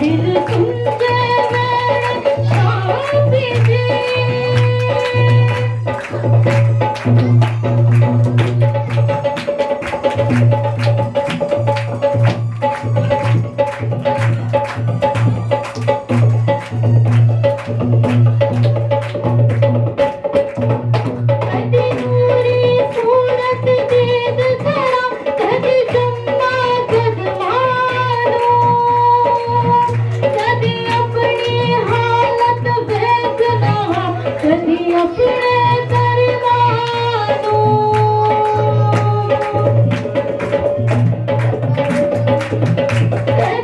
दिल सुन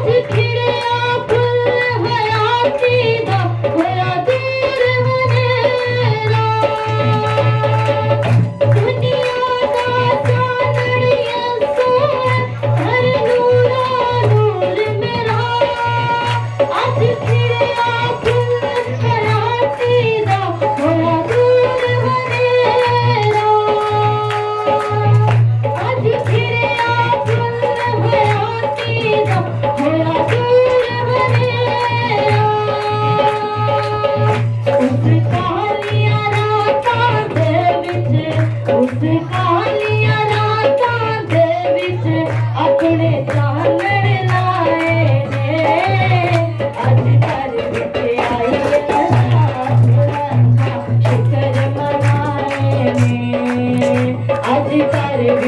কাছে ফিরে আয়